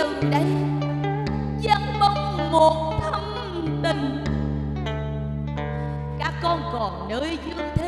từ đây giăng bóng một thâm tình. Các con còn nơi dương thế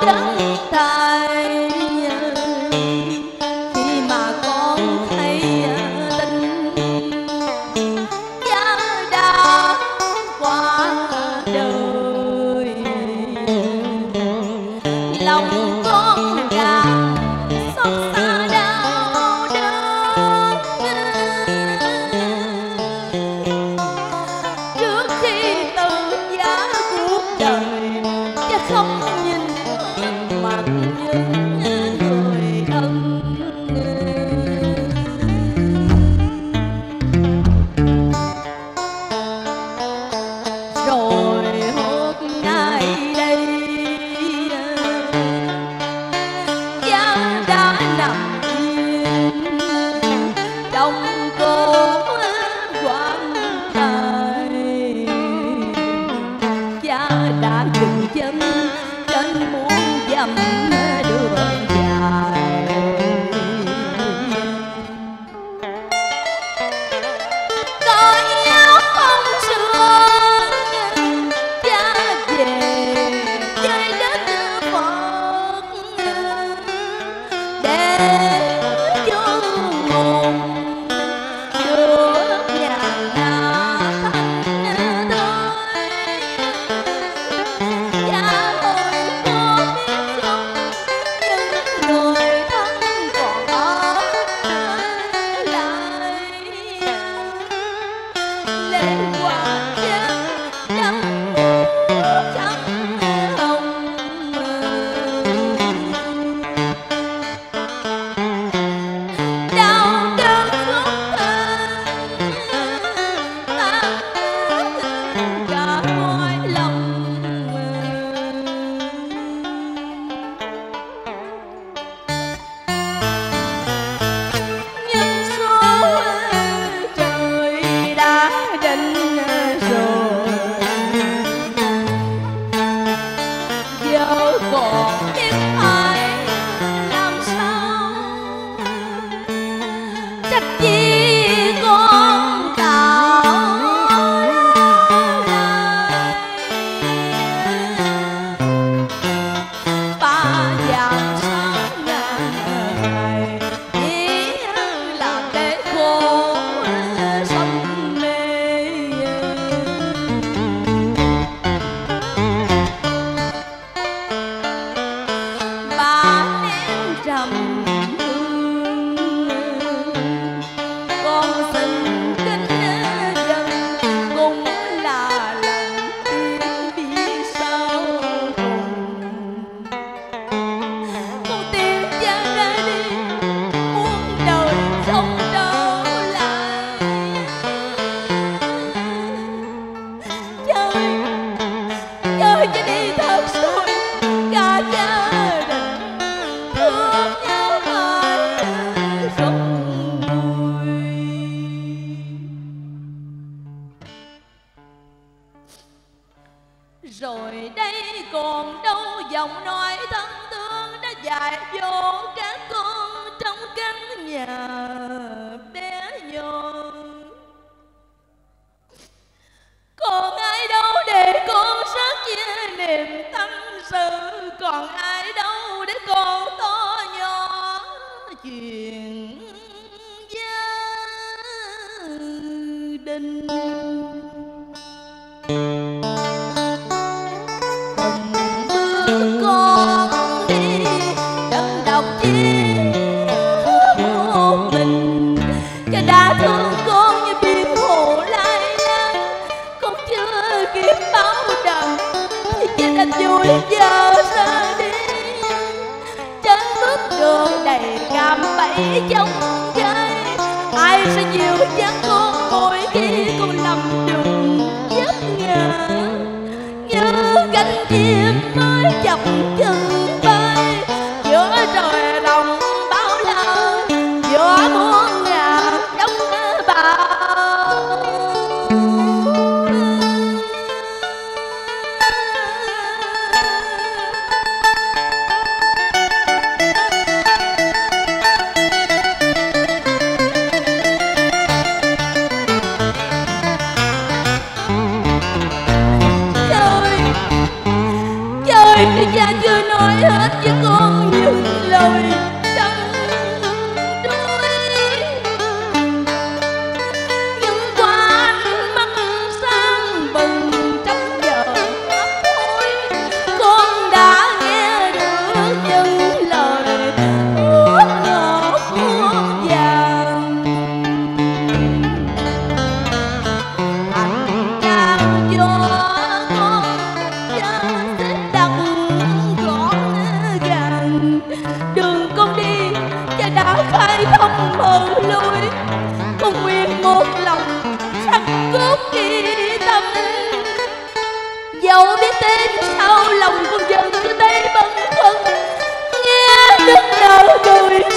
Tata. dâm trên muôn dặm Don't going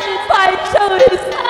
satisfied choice.